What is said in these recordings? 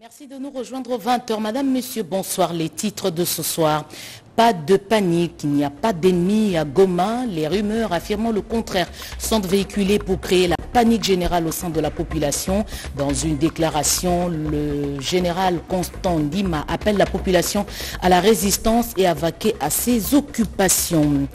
Merci de nous rejoindre aux 20h. Madame, Monsieur, bonsoir. Les titres de ce soir. Pas de panique, il n'y a pas d'ennemis à Goma. Les rumeurs affirmant le contraire sont véhiculées pour créer la panique générale au sein de la population. Dans une déclaration, le général Constant Lima appelle la population à la résistance et à vaquer à ses occupations.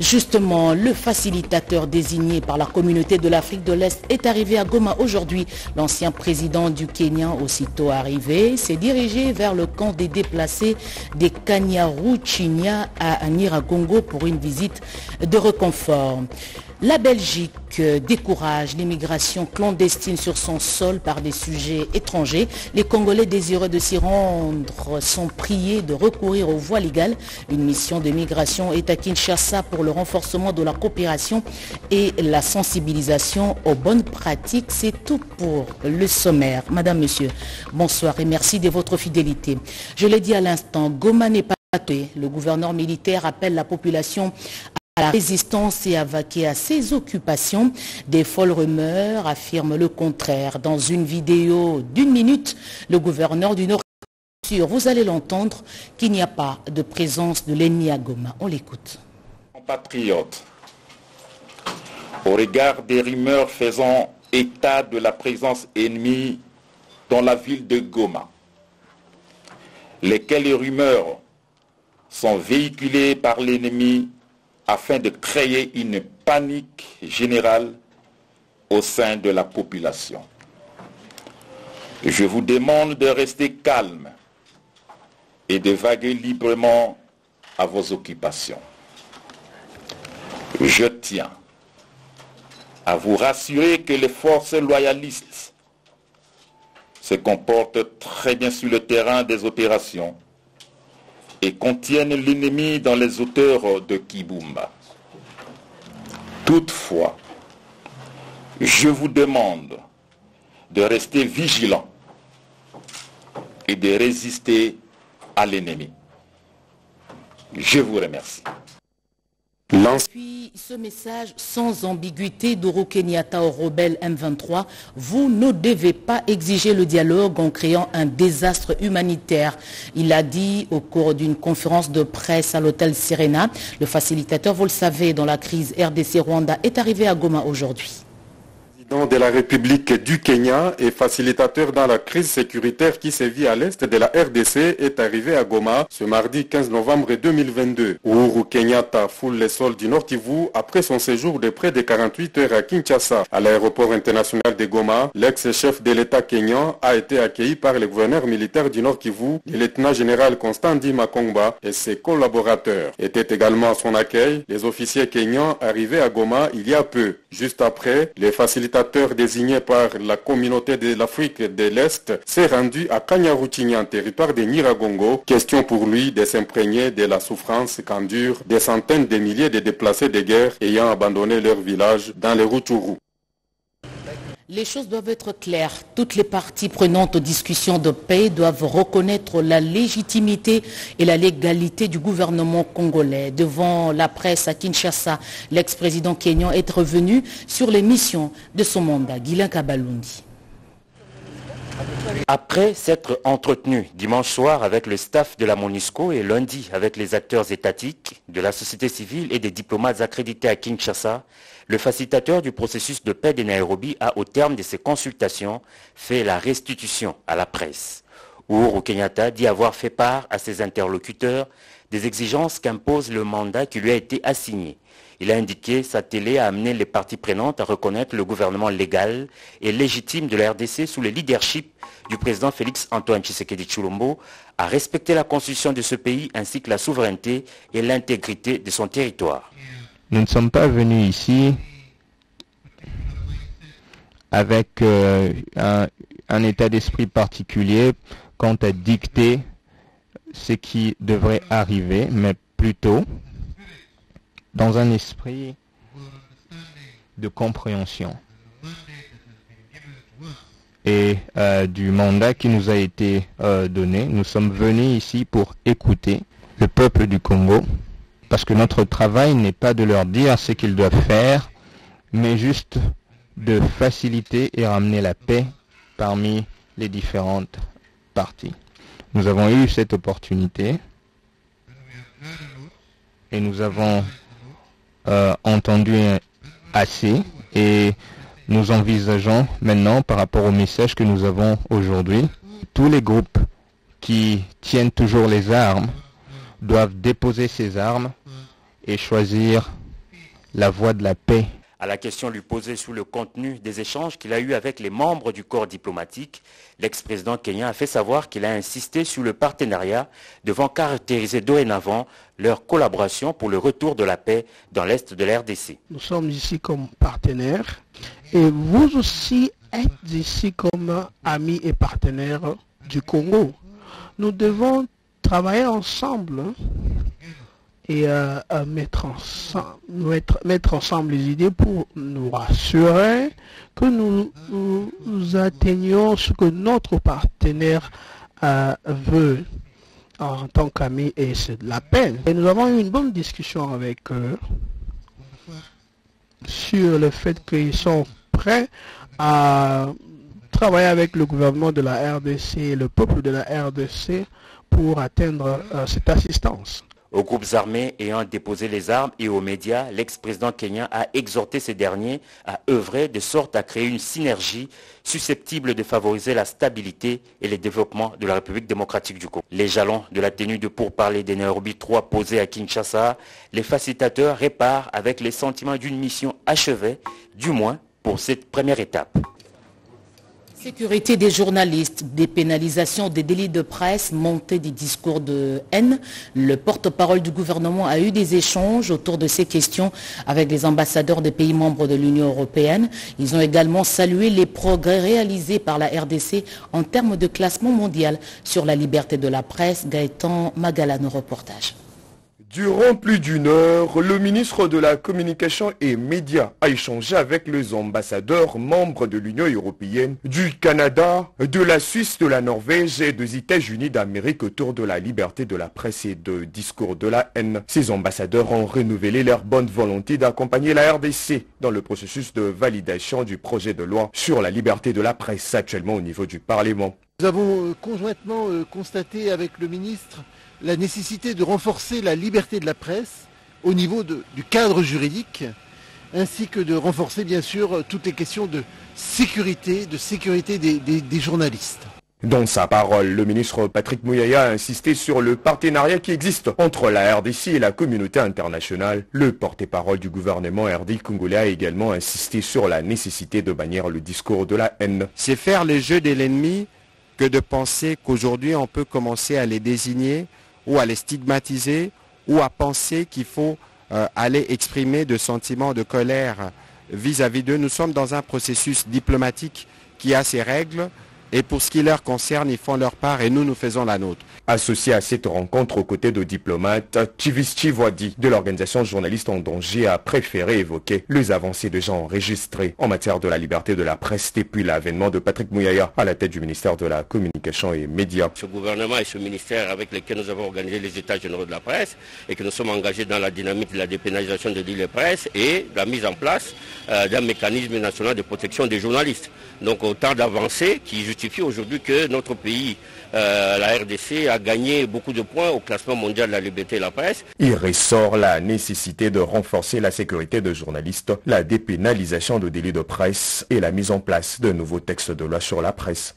Justement, le facilitateur désigné par la communauté de l'Afrique de l'Est est arrivé à Goma aujourd'hui. L'ancien président du Kenya, aussitôt arrivé, s'est dirigé vers le camp des déplacés des Kanyaru-Chinya à Niragongo pour une visite de reconfort. La Belgique décourage l'immigration clandestine sur son sol par des sujets étrangers. Les Congolais désireux de s'y rendre sont priés de recourir aux voies légales. Une mission de migration est à Kinshasa pour le renforcement de la coopération et la sensibilisation aux bonnes pratiques. C'est tout pour le sommaire. Madame, Monsieur, bonsoir et merci de votre fidélité. Je l'ai dit à l'instant, Goma n'est pas le gouverneur militaire appelle la population à la résistance et à vaquer à ses occupations. Des folles rumeurs affirment le contraire. Dans une vidéo d'une minute, le gouverneur du Nord vous allez l'entendre, qu'il n'y a pas de présence de l'ennemi à Goma. On l'écoute. Compatriotes, au regard des rumeurs faisant état de la présence ennemie dans la ville de Goma, lesquelles rumeurs sont véhiculées par l'ennemi afin de créer une panique générale au sein de la population. Je vous demande de rester calme et de vaguer librement à vos occupations. Je tiens à vous rassurer que les forces loyalistes se comportent très bien sur le terrain des opérations et contiennent l'ennemi dans les hauteurs de Kibumba. Toutefois, je vous demande de rester vigilant et de résister à l'ennemi. Je vous remercie. Ce message sans ambiguïté d'Oro Kenyatta au rebelle M23, vous ne devez pas exiger le dialogue en créant un désastre humanitaire. Il a dit au cours d'une conférence de presse à l'hôtel Serena. Le facilitateur, vous le savez, dans la crise RDC Rwanda est arrivé à Goma aujourd'hui de la République du Kenya et facilitateur dans la crise sécuritaire qui sévit à l'est de la RDC est arrivé à Goma ce mardi 15 novembre 2022. Uhuru Kenyatta foule les sols du Nord Kivu après son séjour de près de 48 heures à Kinshasa. À l'aéroport international de Goma, l'ex-chef de l'État kenyan a été accueilli par le gouverneur militaire du Nord Kivu, le lieutenant-général Constant Makongba et ses collaborateurs. Étaient également à son accueil les officiers kenyans arrivés à Goma il y a peu. Juste après, les facilitateurs désigné par la communauté de l'Afrique de l'Est s'est rendu à en territoire de Niragongo. Question pour lui de s'imprégner de la souffrance qu'endurent des centaines de milliers de déplacés de guerre ayant abandonné leur village dans les Rutshuru. Les choses doivent être claires. Toutes les parties prenantes aux discussions de paix doivent reconnaître la légitimité et la légalité du gouvernement congolais. Devant la presse à Kinshasa, l'ex-président kenyan est revenu sur les missions de son mandat. Guilain Kabalundi. Après s'être entretenu dimanche soir avec le staff de la MONUSCO et lundi avec les acteurs étatiques, de la société civile et des diplomates accrédités à Kinshasa, le facilitateur du processus de paix de Nairobi a, au terme de ses consultations, fait la restitution à la presse. Uhuru Kenyatta dit avoir fait part à ses interlocuteurs des exigences qu'impose le mandat qui lui a été assigné. Il a indiqué sa télé a amené les parties prenantes à reconnaître le gouvernement légal et légitime de la RDC sous le leadership du président Félix Antoine Tshisekedi Chulombo, à respecter la constitution de ce pays ainsi que la souveraineté et l'intégrité de son territoire. Nous ne sommes pas venus ici avec euh, un, état d'esprit particulier quant à dicter ce qui devrait arriver, mais plutôt dans un esprit de compréhension et euh, du mandat qui nous a été euh, donné. Nous sommes venus ici pour écouter le peuple du Congo, parce que notre travail n'est pas de leur dire ce qu'ils doivent faire, mais juste de faciliter et ramener la paix parmi les différentes partis. Nous avons eu cette opportunité et nous avons euh, entendu assez et nous envisageons maintenant par rapport au message que nous avons aujourd'hui, tous les groupes qui tiennent toujours les armes doivent déposer ces armes et choisir la voie de la paix à la question lui posée sur le contenu des échanges qu'il a eus avec les membres du corps diplomatique, l'ex-président kenyan a fait savoir qu'il a insisté sur le partenariat devant caractériser dorénavant leur collaboration pour le retour de la paix dans l'Est de la RDC. Nous sommes ici comme partenaires et vous aussi êtes ici comme amis et partenaires du Congo. Nous devons travailler ensemble et euh, mettre, ensemble, les idées pour nous rassurer que nous, atteignons ce que notre partenaire euh, veut en tant qu'ami et c'est de la peine. Et nous avons eu une bonne discussion avec eux sur le fait qu'ils sont prêts à travailler avec le gouvernement de la RDC et le peuple de la RDC pour atteindre euh, cette assistance. Aux groupes armés ayant déposé les armes et aux médias, l'ex-président kenyan a exhorté ces derniers à œuvrer de sorte à créer une synergie susceptible de favoriser la stabilité et le développement de la République démocratique du Congo. Les jalons de la tenue de pourparlers des Nairobi 3 posés à Kinshasa, les facilitateurs réparent avec les sentiments d'une mission achevée, du moins pour cette première étape. Sécurité des journalistes, dépénalisation des délits de presse, montée des discours de haine. Le porte-parole du gouvernement a eu des échanges autour de ces questions avec les ambassadeurs des pays membres de l'Union européenne. Ils ont également salué les progrès réalisés par la RDC en termes de classement mondial sur la liberté de la presse. Gaëtan Magalano reportage. Durant plus d'une heure, le ministre de la Communication et Médias a échangé avec les ambassadeurs membres de l'Union européenne, du Canada, de la Suisse, de la Norvège et des États-Unis d'Amérique autour de la liberté de la presse et de discours de la haine. Ces ambassadeurs ont renouvelé leur bonne volonté d'accompagner la RDC dans le processus de validation du projet de loi sur la liberté de la presse actuellement au niveau du Parlement. Nous avons euh, conjointement euh, constaté avec le ministre la nécessité de renforcer la liberté de la presse au niveau du cadre juridique, ainsi que de renforcer bien sûr toutes les questions de sécurité, de sécurité des, journalistes. Dans sa parole, le ministre Patrick Mouyaya a insisté sur le partenariat qui existe entre la RDC et la communauté internationale. Le porte-parole du gouvernement RD congolais a également insisté sur la nécessité de bannir le discours de la haine. C'est faire le jeu de l'ennemi que de penser qu'aujourd'hui on peut commencer à les désigner ou à les stigmatiser ou à penser qu'il faut euh, aller exprimer de sentiments de colère vis-à-vis d'eux. Nous sommes dans un processus diplomatique qui a ses règles et pour ce qui leur concerne, ils font leur part et nous, nous faisons la nôtre. Associé à cette rencontre aux côtés de diplomates, Chivis Chivwadi de l'organisation Journalistes en danger a préféré évoquer les avancées déjà enregistrées en matière de la liberté de la presse depuis l'avènement de Patrick Mouyaya à la tête du ministère de la Communication et Médias. Ce gouvernement et ce ministère avec lesquels nous avons organisé les états généraux de la presse et que nous sommes engagés dans la dynamique de la dépénalisation de l'île de presse et la mise en place euh, d'un mécanisme national de protection des journalistes. Donc autant d'avancées qui justifient aujourd'hui que notre pays, euh, la RDC, a gagné beaucoup de points au classement mondial de la liberté de la presse. Il ressort la nécessité de renforcer la sécurité des journalistes, la dépénalisation de délits de presse et la mise en place de nouveaux textes de loi sur la presse.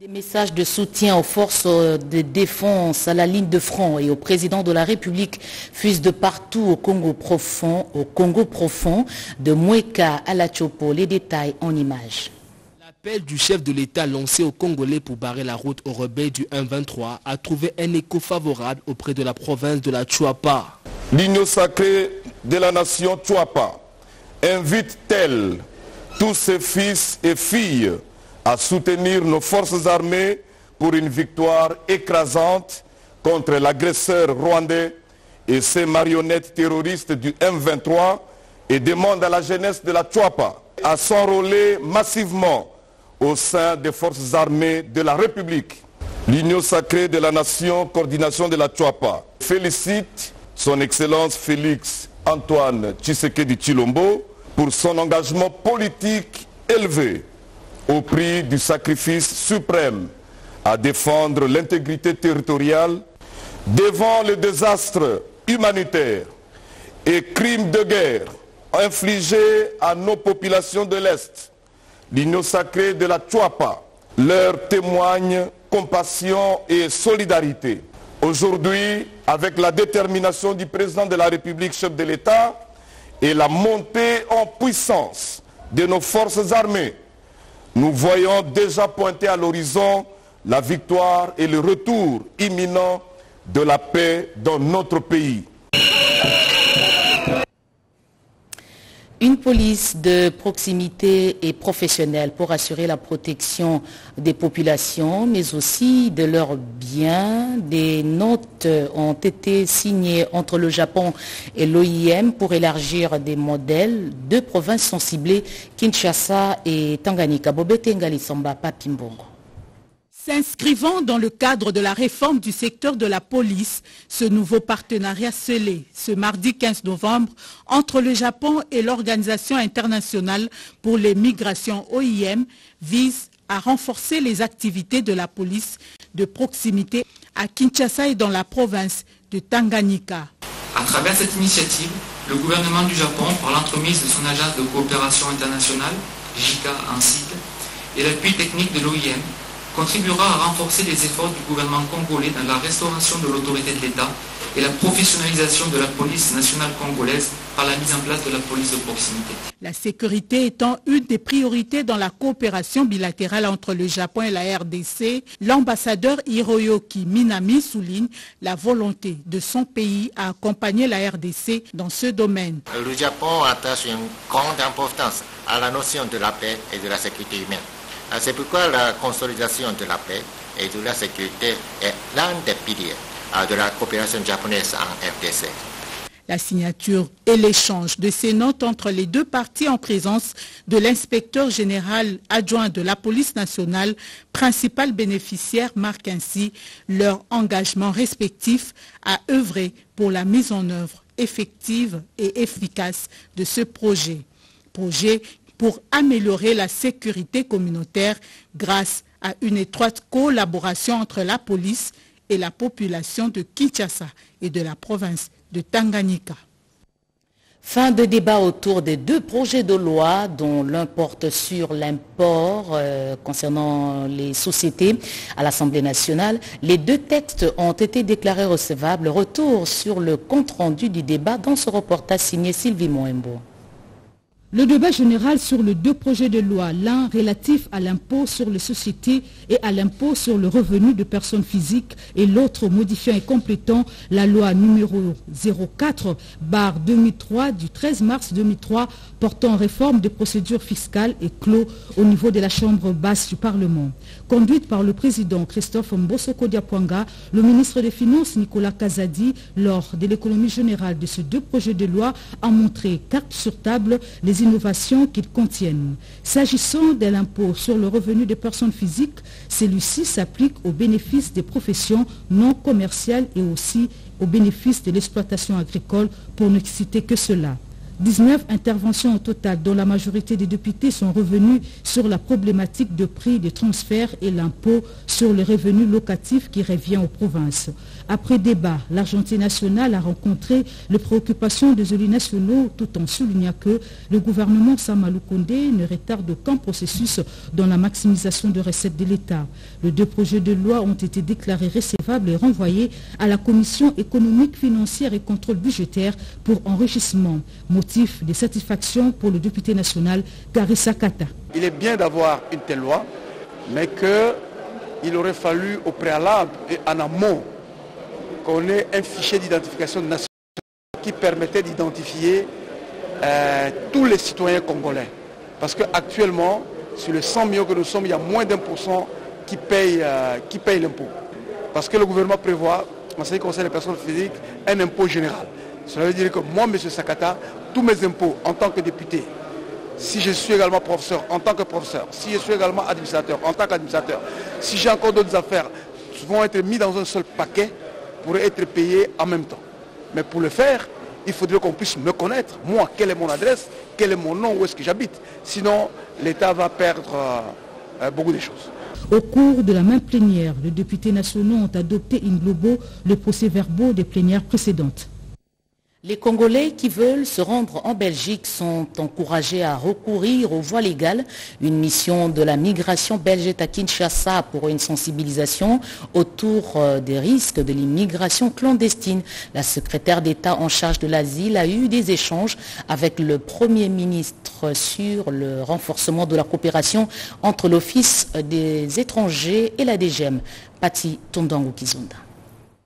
Des messages de soutien aux forces de défense, à la ligne de front et au président de la République fusent de partout au Congo profond, au Congo profond, de Mweka à la Chopo. Les détails en images. L'appel du chef de l'État lancé aux Congolais pour barrer la route aux rebelles du 1-23 a trouvé un écho favorable auprès de la province de la Chuapa. L'union sacrée de la nation Chuapa invite-t-elle tous ses fils et filles à soutenir nos forces armées pour une victoire écrasante contre l'agresseur rwandais et ses marionnettes terroristes du M23 et demande à la jeunesse de la Tuapa à s'enrôler massivement au sein des forces armées de la République. L'Union sacrée de la nation, coordination de la Tuapa, félicite son Excellence Félix Antoine Tshisekedi Chilombo pour son engagement politique élevé au prix du sacrifice suprême à défendre l'intégrité territoriale devant les désastres humanitaires et crimes de guerre infligés à nos populations de l'Est. L'Union sacrée de la Chuapa leur témoigne compassion et solidarité. Aujourd'hui, avec la détermination du président de la République, chef de l'État, et la montée en puissance de nos forces armées, nous voyons déjà pointer à l'horizon la victoire et le retour imminent de la paix dans notre pays. Une police de proximité et professionnelle pour assurer la protection des populations, mais aussi de leurs biens. Des notes ont été signées entre le Japon et l'OIM pour élargir des modèles. Deux provinces sont ciblées, Kinshasa et Tanganyika. Bobete Ngalisamba, Papimbongo. S'inscrivant dans le cadre de la réforme du secteur de la police, ce nouveau partenariat scellé ce mardi 15 novembre entre le Japon et l'Organisation internationale pour les migrations OIM vise à renforcer les activités de la police de proximité à Kinshasa et dans la province de Tanganyika. À travers cette initiative, le gouvernement du Japon, par l'entremise de son agence de coopération internationale, JICA en sigle, et l'appui technique de l'OIM, contribuera à renforcer les efforts du gouvernement congolais dans la restauration de l'autorité de l'État et la professionnalisation de la police nationale congolaise par la mise en place de la police de proximité. La sécurité étant une des priorités dans la coopération bilatérale entre le Japon et la RDC, l'ambassadeur Hiroyoki Minami souligne la volonté de son pays à accompagner la RDC dans ce domaine. Le Japon attache une grande importance à la notion de la paix et de la sécurité humaine. C'est pourquoi la consolidation de la paix et de la sécurité est l'un des piliers de la coopération japonaise en RDC. La signature et l'échange de ces notes entre les deux parties en présence de l'inspecteur général adjoint de la police nationale, principal bénéficiaire, marque ainsi leur engagement respectif à œuvrer pour la mise en œuvre effective et efficace de ce projet. Projet pour améliorer la sécurité communautaire grâce à une étroite collaboration entre la police et la population de Kinshasa et de la province de Tanganyika. Fin de débat autour des deux projets de loi dont l'un porte sur l'import euh, concernant les sociétés à l'Assemblée nationale. Les deux textes ont été déclarés recevables. Retour sur le compte-rendu du débat dans ce reportage signé Sylvie Moembo. Le débat général sur les deux projets de loi, l'un relatif à l'impôt sur les sociétés et à l'impôt sur le revenu de personnes physiques et l'autre modifiant et complétant la loi numéro 04 barre 2003 du 13 mars 2003 portant réforme des procédures fiscales et clos au niveau de la Chambre basse du Parlement. Conduite par le président Christophe Mbosoko Diapwanga, le ministre des Finances Nicolas Kazadi, lors de l'économie générale de ces deux projets de loi, a montré carte sur table les innovations qu'ils contiennent. S'agissant de l'impôt sur le revenu des personnes physiques, celui-ci s'applique aux bénéfices des professions non commerciales et aussi aux bénéfices de l'exploitation agricole, pour ne citer que cela. 19 interventions au total, dont la majorité des députés sont revenus sur la problématique de prix des transferts et l'impôt sur les revenus locatifs qui revient aux provinces. Après débat, l'Argentine nationale a rencontré les préoccupations des élus nationaux tout en soulignant que le gouvernement Samalou Kondé ne retarde aucun processus dans la maximisation de recettes de l'État. Les deux projets de loi ont été déclarés recevables et renvoyés à la Commission économique, financière et contrôle budgétaire pour enrichissement. Motif de satisfaction pour le député national Garissa Kata. Il est bien d'avoir une telle loi, mais qu'il aurait fallu au préalable et en amont qu'on ait un fichier d'identification nationale qui permettait d'identifier euh, tous les citoyens congolais. Parce qu'actuellement, sur les 100 millions que nous sommes, il y a moins d'un pour cent qui payent, euh, qui payent l'impôt. Parce que le gouvernement prévoit, en ce qui concerne les personnes physiques, un impôt général. Cela veut dire que moi, M. Sakata, tous mes impôts en tant que député, si je suis également professeur, en tant que professeur, si je suis également administrateur, en tant qu'administrateur, si j'ai encore d'autres affaires, vont être mis dans un seul paquet pourrait être payé en même temps. Mais pour le faire, il faudrait qu'on puisse me connaître. Moi, quelle est mon adresse, quel est mon nom, où est-ce que j'habite. Sinon, l'État va perdre euh, beaucoup de choses. Au cours de la même plénière, les députés nationaux ont adopté in globo le procès-verbaux des plénières précédentes. Les Congolais qui veulent se rendre en Belgique sont encouragés à recourir aux voies légales. Une mission de la migration belge est à Kinshasa pour une sensibilisation autour euh, des risques de l'immigration clandestine. La secrétaire d'État en charge de l'asile a eu des échanges avec le Premier ministre sur le renforcement de la coopération entre l'Office des étrangers et la DGM. Pati Tondango Kizunda.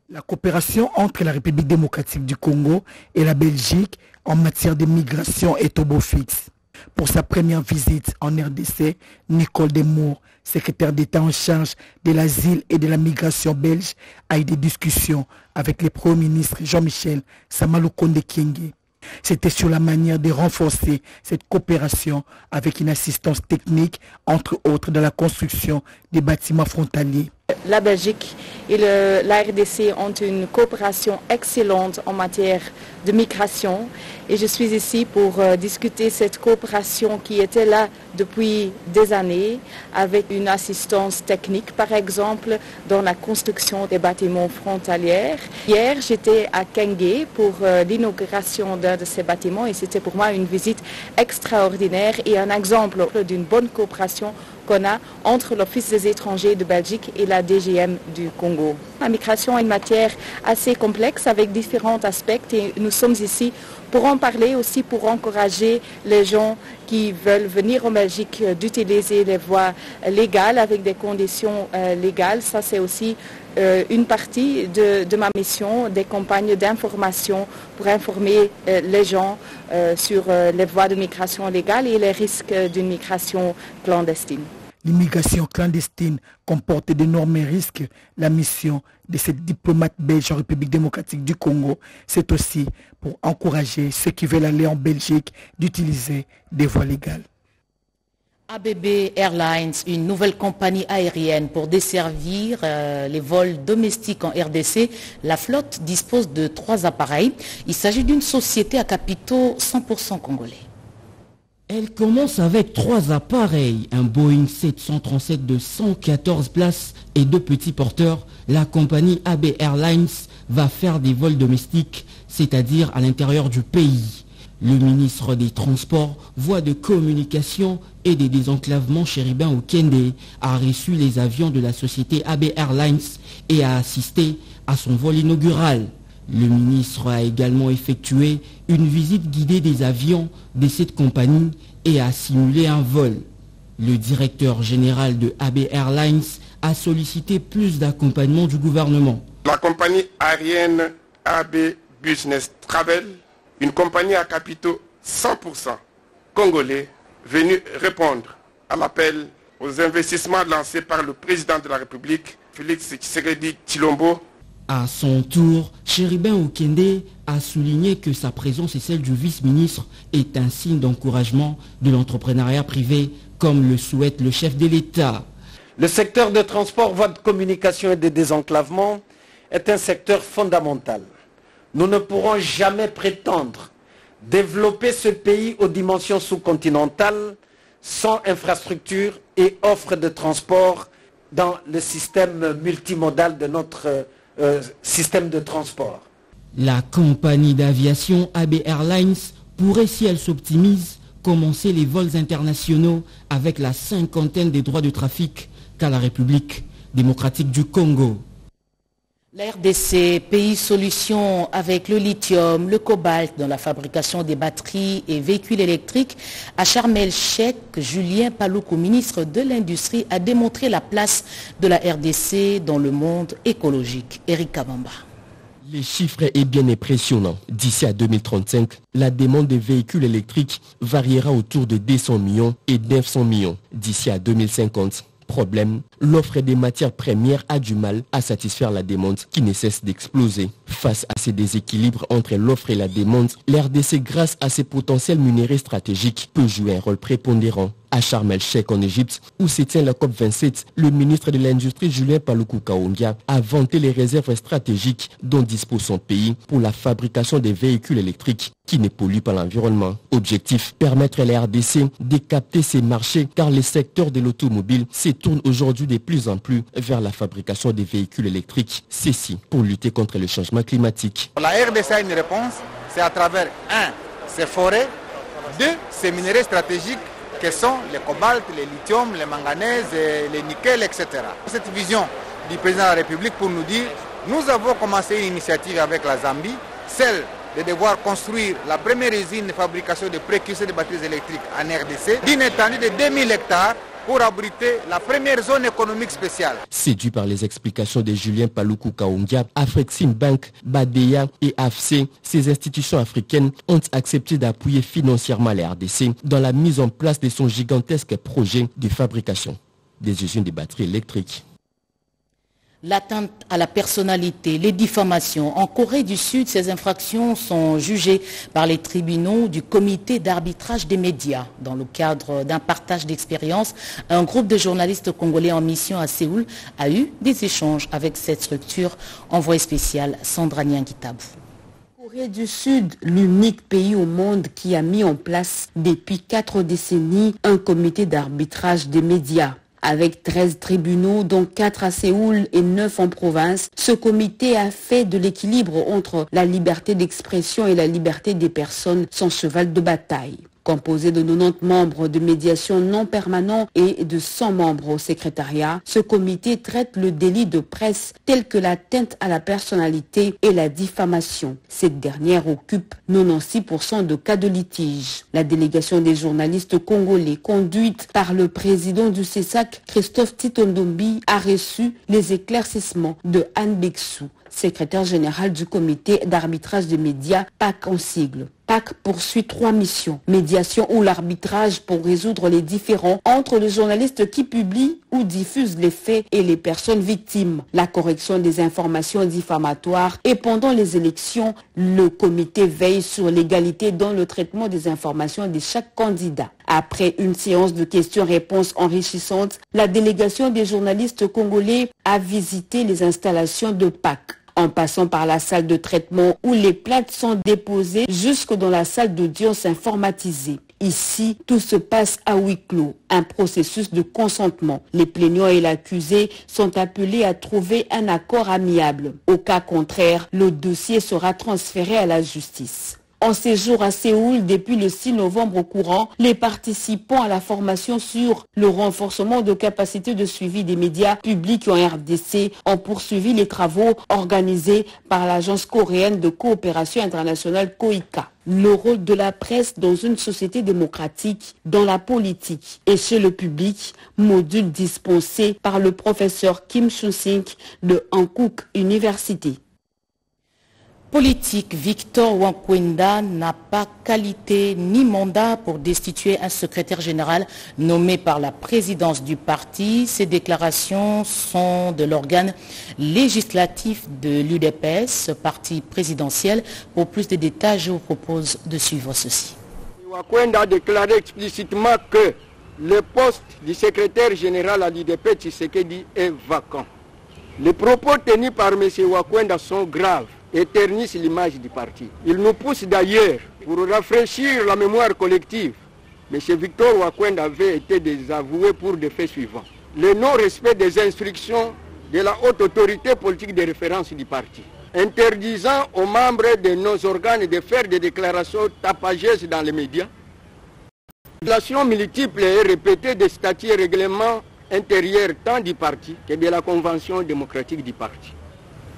La coopération entre la République démocratique du Congo et la Belgique en matière de migration est au beau fixe. Pour sa première visite en RDC, Nicole Demour, secrétaire d'État en charge de l'asile et de la migration belge, a eu des discussions avec le Premier ministre Jean-Michel Samaloukonde Kienge. C'était sur la manière de renforcer cette coopération avec une assistance technique, entre autres dans la construction des bâtiments frontaliers. La Belgique et la RDC ont une coopération excellente en matière de migration et je suis ici pour euh, discuter cette coopération qui était là depuis des années avec une assistance technique par exemple dans la construction des bâtiments frontaliers. Hier j'étais à Kenge pour euh, l'inauguration d'un de ces bâtiments et c'était pour moi une visite extraordinaire et un exemple d'une bonne coopération qu'on a entre l'Office des étrangers de Belgique et la DGM du Congo. La migration est une matière assez complexe avec différents aspects et nous sommes ici pour en parler aussi pour encourager les gens qui veulent venir en Belgique d'utiliser les voies légales avec des conditions euh, légales. Ça, c'est aussi euh, une partie de, ma mission, des campagnes d'information pour informer euh, les gens sur les voies de migration légale et les risques d'une migration clandestine. L'immigration clandestine comporte d'énormes risques. La mission de cette diplomate belge en République démocratique du Congo, c'est aussi pour encourager ceux qui veulent aller en Belgique d'utiliser des voies légales. ABB Airlines, une nouvelle compagnie aérienne pour desservir euh, les vols domestiques en RDC. La flotte dispose de trois appareils. Il s'agit d'une société à capitaux 100% congolais. Elle commence avec trois appareils, un Boeing 737 de 114 places et deux petits porteurs. La compagnie AB Airlines va faire des vols domestiques, c'est-à-dire à, l'intérieur du pays. Le ministre des Transports, voie de communication et des désenclavements chérubins au Kende a reçu les avions de la société AB Airlines et a assisté à son vol inaugural. Le ministre a également effectué une visite guidée des avions de cette compagnie et a simulé un vol. Le directeur général de AB Airlines a sollicité plus d'accompagnement du gouvernement. La compagnie aérienne AB Business Travel, une compagnie à capitaux 100% congolais, venue répondre à l'appel aux investissements lancés par le président de la République, Félix Tshisekedi Chilombo, à son tour, Chéribin Okende a souligné que sa présence et celle du vice-ministre est un signe d'encouragement de l'entrepreneuriat privé, comme le souhaite le chef de l'État. Le secteur de transport, voie de communication et de désenclavement est un secteur fondamental. Nous ne pourrons jamais prétendre développer ce pays aux dimensions sous-continentales sans infrastructure et offre de transport dans le système multimodal de notre euh, système de transport. La compagnie d'aviation AB Airlines pourrait, si elle s'optimise, commencer les vols internationaux avec la cinquantaine des droits de trafic qu'a la République démocratique du Congo. La RDC, pays solution avec le lithium, le cobalt dans la fabrication des batteries et véhicules électriques, à Charmel Cheikh, Julien Paloukou, ministre de l'Industrie, a démontré la place de la RDC dans le monde écologique. Eric Kabamba. Les chiffres est bien impressionnant. D'ici à 2035, la demande des véhicules électriques variera autour de 200 millions et 900 millions. D'ici à 2050, Problème, l'offre des matières premières a du mal à satisfaire la demande qui ne cesse d'exploser. Face à ces déséquilibres entre l'offre et la demande, l'RDC, grâce à ses potentiels minéraux stratégiques, peut jouer un rôle prépondérant À Sharm el-Sheikh en Égypte, où se tient la COP27, le ministre de l'Industrie Julien Paluku Kaongia a vanté les réserves stratégiques dont dispose son pays pour la fabrication des véhicules électriques qui ne polluent pas l'environnement. Objectif, permettre à la RDC de capter ces marchés car les secteurs de l'automobile se tournent aujourd'hui de plus en plus vers la fabrication des véhicules électriques. Ceci pour lutter contre le changement climatique. La RDC a une réponse, c'est à travers, un, ses forêts, deux, ces minéraux stratégiques que sont les cobalt, les lithium, les manganèses, les nickel, etc. Cette vision du président de la République pour nous dire, nous avons commencé une initiative avec la Zambie, celle de devoir construire la première usine de fabrication de précurseurs de batteries électriques en RDC d'une étendue de 2000 hectares pour abriter la première zone économique spéciale. Séduit par les explications de Julien Paluku Kaungia, Afrexim Bank, Badeya et AFC, ces institutions africaines ont accepté d'appuyer financièrement la RDC dans la mise en place de son gigantesque projet de fabrication des usines de batteries électriques. L'atteinte à la personnalité, les diffamations. En Corée du Sud, ces infractions sont jugées par les tribunaux du comité d'arbitrage des médias. Dans le cadre d'un partage d'expérience, un groupe de journalistes congolais en mission à Séoul a eu des échanges avec cette structure. Envoyé spécial Sandra Nyangitabou. Corée du Sud, l'unique pays au monde qui a mis en place depuis quatre décennies un comité d'arbitrage des médias. Avec 13 tribunaux, dont 4 à Séoul et 9 en province, ce comité a fait de l'équilibre entre la liberté d'expression et la liberté des personnes son cheval de bataille. Composé de 90 membres de médiation non permanents et de 100 membres au secrétariat, ce comité traite le délit de presse tel que l'atteinte à la personnalité et la diffamation. Cette dernière occupe 96% de cas de litige. La délégation des journalistes congolais conduite par le président du CESAC, Christophe Titondombi, a reçu les éclaircissements de Anne Bexou, secrétaire général du comité d'arbitrage des médias PAC en sigle. PAC poursuit trois missions. Médiation ou l'arbitrage pour résoudre les différends entre les journalistes qui publient ou diffusent les faits et les personnes victimes. La correction des informations diffamatoires et pendant les élections, le comité veille sur l'égalité dans le traitement des informations de chaque candidat. Après une séance de questions-réponses enrichissantes, la délégation des journalistes congolais a visité les installations de PAC en passant par la salle de traitement où les plaintes sont déposées jusque dans la salle d'audience informatisée. Ici, tout se passe à huis clos, un processus de consentement. Les plaignants et l'accusé sont appelés à trouver un accord amiable. Au cas contraire, le dossier sera transféré à la justice. En séjour à Séoul depuis le 6 novembre courant, les participants à la formation sur le renforcement de capacités de suivi des médias publics en RDC ont poursuivi les travaux organisés par l'agence coréenne de coopération internationale COICA. Le rôle de la presse dans une société démocratique, dans la politique et chez le public, module dispensé par le professeur Kim Shu-sink de Hankook University. Politique, Victor Wankwenda n'a pas qualité ni mandat pour destituer un secrétaire général nommé par la présidence du parti. Ces déclarations sont de l'organe législatif de l'UDPS, parti présidentiel. Pour plus de détails, je vous propose de suivre ceci. Wankwenda a déclaré explicitement que le poste du secrétaire général à l'UDP Tshisekedi est vacant. Les propos tenus par M. Wakwenda sont graves éternise l'image du parti. Il nous pousse d'ailleurs, pour rafraîchir la mémoire collective, M. Victor Wakwenda avait été désavoué pour des faits suivants. Le non-respect des instructions de la haute autorité politique de référence du parti, interdisant aux membres de nos organes de faire des déclarations tapageuses dans les médias, violation multiples et répétées des statuts et règlements intérieurs tant du parti que de la convention démocratique du parti.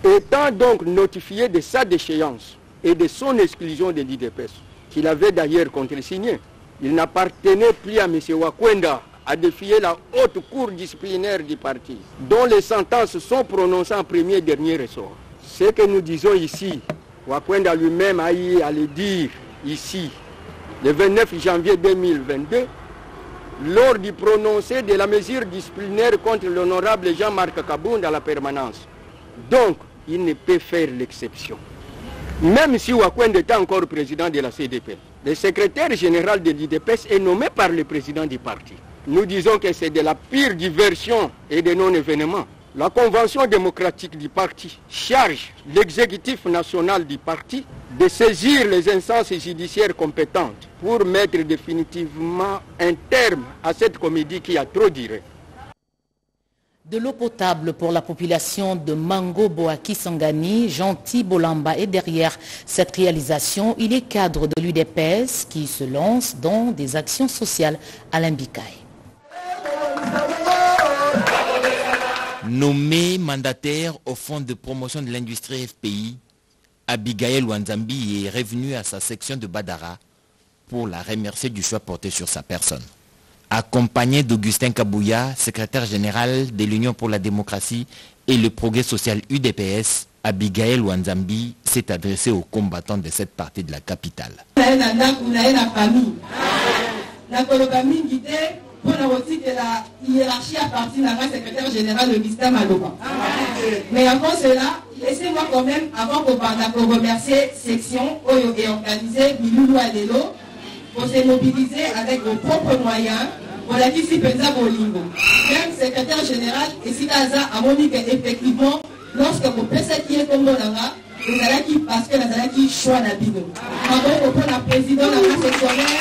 Étant donc notifié de sa déchéance et de son exclusion de l'IDPS, qu'il avait d'ailleurs contresigné, il n'appartenait plus à M. Wakwenda à défier la haute cour disciplinaire du parti, dont les sentences sont prononcées en premier et dernier ressort. Ce que nous disons ici, Wakwenda lui-même a eu à le dire ici, le 29 janvier 2022, lors du prononcé de la mesure disciplinaire contre l'honorable Jean-Marc Kabound à la permanence. Donc, il ne peut faire l'exception. Même si Wakwend était encore président de la CDP, le secrétaire général de l'IDPS est nommé par le président du parti. nous disons que c'est de la pire diversion et de non-événement. La Convention démocratique du parti charge l'exécutif national du parti de saisir les instances judiciaires compétentes pour mettre définitivement un terme à cette comédie qui a trop duré. De l'eau potable pour la population de Mango Boaki Sangani, Gentil Bolamba est derrière cette réalisation. Il est cadre de l'UDPS qui se lance dans des actions sociales à l'Imbikaï. Nommé mandataire au Fonds de promotion de l'industrie FPI, Abigail Wanzambi est revenu à sa section de Badara pour la remercier du choix porté sur sa personne. Accompagné d'Augustin Kabouya, secrétaire général de l'Union pour la démocratie et le progrès social UDPS, Abigail Wanzambi s'est adressé aux combattants de cette partie de la capitale. mpona kotikela hiérarchie à partir na ngai secrétaire général augustin maloba mais avant cela laissez-moi quand même avant kobanda koremercier section oyo eorganise bilulu ya lelo se mobiliser avec vos propres moyens. Bolakisi mpenza bolingo. Même secrétaire général esika aza amoni ke effectivement lorsque bopesaki ye nkombo na nga ezalaki parce que nazalaki choix na bino makoki kopona président na sectionnaire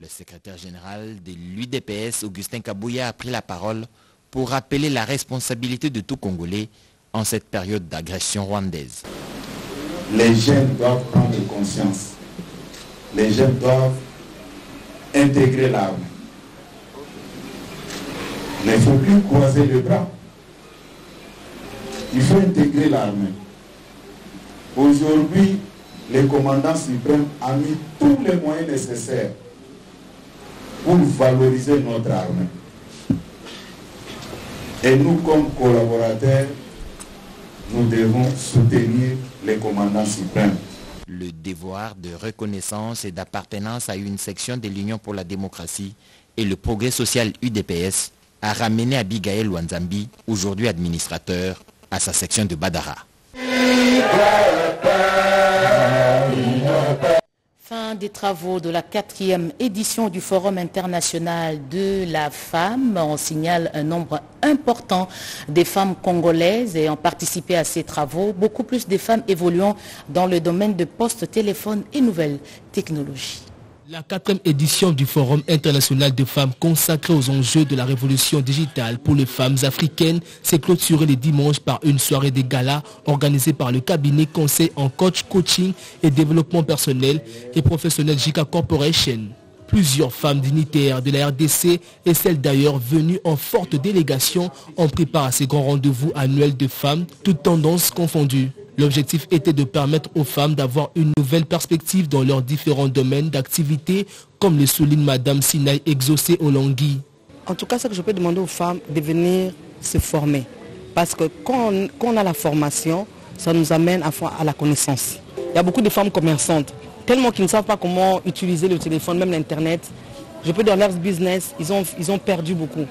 Le secrétaire général de l'UDPS, Augustin Kabouya, a pris la parole pour rappeler la responsabilité de tout Congolais en cette période d'agression rwandaise. Les jeunes doivent prendre conscience. Les jeunes doivent intégrer l'armée. Il ne faut plus croiser les bras. Il faut intégrer l'armée. Aujourd'hui, le commandant suprême a mis tous les moyens nécessaires pour valoriser notre armée. Et nous, comme collaborateurs, nous devons soutenir les commandants suprêmes. Le devoir de reconnaissance et d'appartenance à une section de l'Union pour la démocratie et le progrès social UDPS a ramené Abigail Wanzambi, aujourd'hui administrateur, à sa section de Badara. Fin des travaux de la quatrième édition du Forum international de la femme. On signale un nombre important des femmes congolaises ont participé à ces travaux. Beaucoup plus de femmes évoluant dans le domaine de poste, téléphone et nouvelles technologies. La quatrième édition du Forum international de femmes consacré aux enjeux de la révolution digitale pour les femmes africaines s'est clôturée le dimanche par une soirée de gala organisée par le cabinet conseil en coach, coaching et développement personnel et professionnel JICA Corporation. Plusieurs femmes dignitaires de la RDC et celles d'ailleurs venues en forte délégation ont pris part à ces grands rendez-vous annuels de femmes, toutes tendances confondues. L'objectif était de permettre aux femmes d'avoir une nouvelle perspective dans leurs différents domaines d'activité, comme le souligne Madame Sinaï Exaucé Olangui. En tout cas, ce que je peux demander aux femmes, de venir se former. Parce que quand on, a la formation, ça nous amène à, à la connaissance. Il y a beaucoup de femmes commerçantes, tellement qu'ils ne savent pas comment utiliser le téléphone, même l'Internet. Je peux dans leur business, ils ont, ils ont perdu beaucoup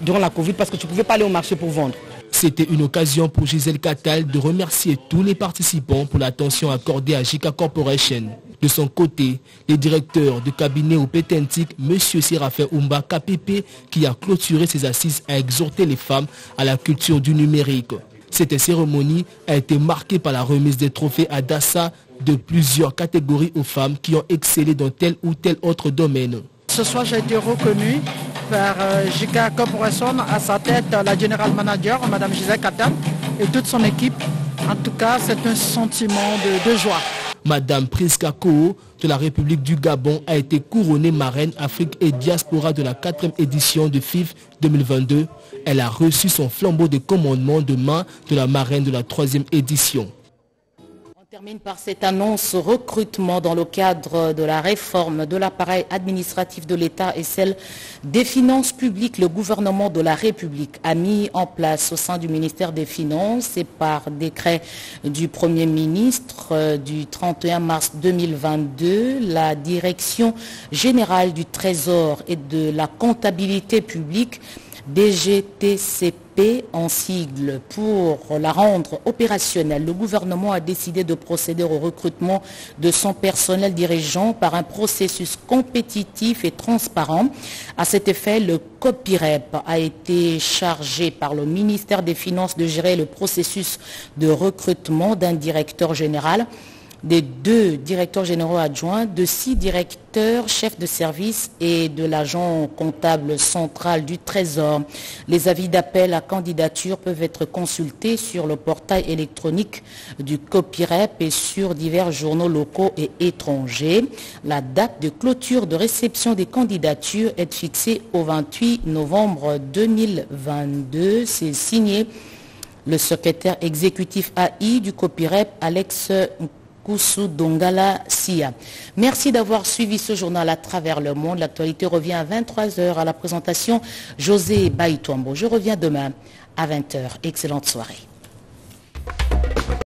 durant la Covid parce que tu ne pouvais pas aller au marché pour vendre. C'était une occasion pour Gisèle Catal de remercier tous les participants pour l'attention accordée à JICA Corporation. De son côté, le directeur du cabinet au Pétentique, M. Séraphin Umba KPP, qui a clôturé ses assises, a exhorté les femmes à la culture du numérique. Cette cérémonie a été marquée par la remise des trophées à Dassa de plusieurs catégories aux femmes qui ont excellé dans tel ou tel autre domaine. Ce soir, j'ai été reconnu par euh, JK Corporation, à sa tête la General Manager, Mme Gisèle Katam, et toute son équipe. En tout cas, c'est un sentiment de, joie. Madame Priska Koo de la République du Gabon a été couronnée marraine Afrique et Diaspora de la 4e édition de FIF 2022. Elle a reçu son flambeau de commandement de main de la marraine de la 3e édition termine par cette annonce recrutement dans le cadre de la réforme de l'appareil administratif de l'État et celle des finances publiques. Le gouvernement de la République a mis en place au sein du ministère des Finances et par décret du Premier ministre euh, du 31 mars 2022 la direction générale du Trésor et de la comptabilité publique DGTCP en sigle. Pour la rendre opérationnelle, le gouvernement a décidé de procéder au recrutement de son personnel dirigeant par un processus compétitif et transparent. À cet effet, le COPIREP a été chargé par le ministère des Finances de gérer le processus de recrutement d'un directeur général des deux directeurs généraux adjoints, de six directeurs chefs de service et de l'agent comptable central du Trésor. Les avis d'appel à candidature peuvent être consultés sur le portail électronique du COPIREP et sur divers journaux locaux et étrangers. La date de clôture de réception des candidatures est fixée au 28 novembre 2022. C'est signé le secrétaire exécutif AI du COPIREP, Alex Koussou Dongala Sia. Merci d'avoir suivi ce journal à travers le monde. L'actualité revient à 23h à la présentation José Baïtombo. Je reviens demain à 20h. Excellente soirée.